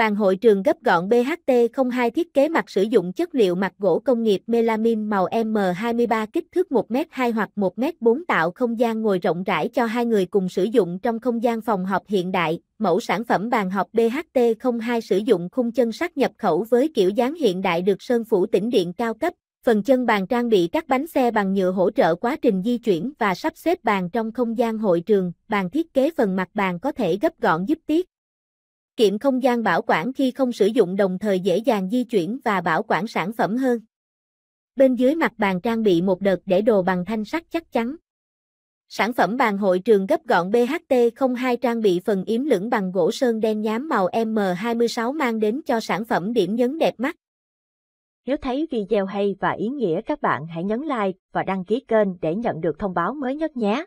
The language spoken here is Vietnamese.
Bàn hội trường gấp gọn BHT02 thiết kế mặt sử dụng chất liệu mặt gỗ công nghiệp melamin màu M23 kích thước 1m2 hoặc 1m4 tạo không gian ngồi rộng rãi cho hai người cùng sử dụng trong không gian phòng họp hiện đại. Mẫu sản phẩm bàn học BHT02 sử dụng khung chân sắt nhập khẩu với kiểu dáng hiện đại được sơn phủ tĩnh điện cao cấp. Phần chân bàn trang bị các bánh xe bằng nhựa hỗ trợ quá trình di chuyển và sắp xếp bàn trong không gian hội trường. Bàn thiết kế phần mặt bàn có thể gấp gọn giúp tiết kiệm không gian bảo quản khi không sử dụng đồng thời dễ dàng di chuyển và bảo quản sản phẩm hơn. Bên dưới mặt bàn trang bị một đợt để đồ bằng thanh sắt chắc chắn. Sản phẩm bàn hội trường gấp gọn BHT02 trang bị phần yếm lửng bằng gỗ sơn đen nhám màu M26 mang đến cho sản phẩm điểm nhấn đẹp mắt. Nếu thấy video hay và ý nghĩa các bạn hãy nhấn like và đăng ký kênh để nhận được thông báo mới nhất nhé.